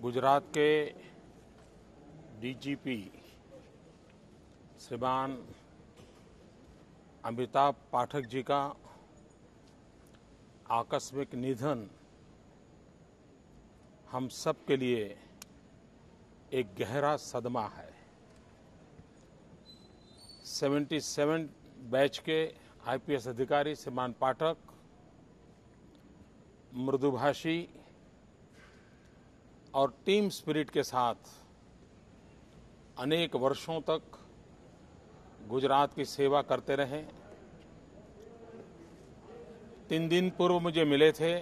गुजरात के डीजीपी श्रीमान अमिताभ पाठक जी का आकस्मिक निधन हम सब के लिए एक गहरा सदमा है। 77 बैच के आईपीएस अधिकारी श्रीमान पाठक मृदुभाषी और टीम स्पिरिट के साथ अनेक वर्षों तक गुजरात की सेवा करते रहे। तीन दिन पूर्व मुझे मिले थे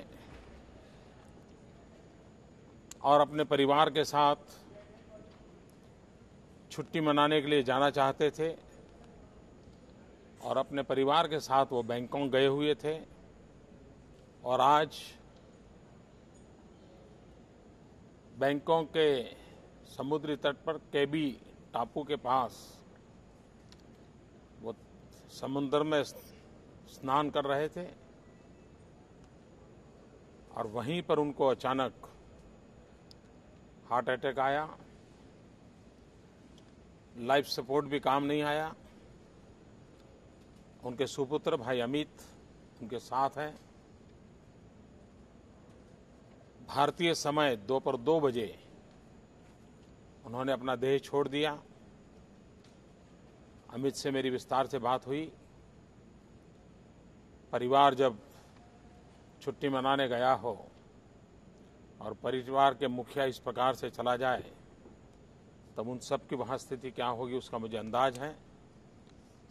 और अपने परिवार के साथ छुट्टी मनाने के लिए जाना चाहते थे और अपने परिवार के साथ वो बैंकॉक गए हुए थे। और आज बैंकॉक के समुद्री तट पर केबी टापू के पास वो समुद्र में स्नान कर रहे थे और वहीं पर उनको अचानक हार्ट अटैक आया। लाइफ सपोर्ट भी काम नहीं आया। उनके सुपुत्र भाई अमित उनके साथ हैं। भारतीय समय दोपहर दो बजे उन्होंने अपना देह छोड़ दिया। अमित से मेरी विस्तार से बात हुई। परिवार जब छुट्टी मनाने गया हो और परिवार के मुखिया इस प्रकार से चला जाए, तब उन सब की वहाँ स्थिति क्या होगी उसका मुझे अंदाज है।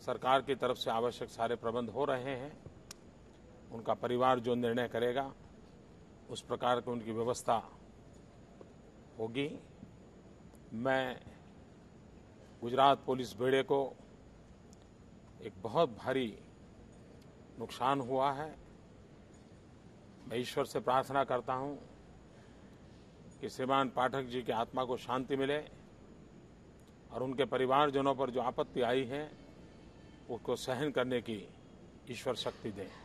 सरकार की तरफ़ से आवश्यक सारे प्रबंध हो रहे हैं। उनका परिवार जो निर्णय करेगा उस प्रकार की उनकी व्यवस्था होगी। मैं गुजरात पुलिस बेड़े को एक बहुत भारी नुकसान हुआ है। मैं ईश्वर से प्रार्थना करता हूँ कि श्रीमान पाठक जी की आत्मा को शांति मिले और उनके परिवारजनों पर जो आपत्ति आई है उसको सहन करने की ईश्वर शक्ति दें।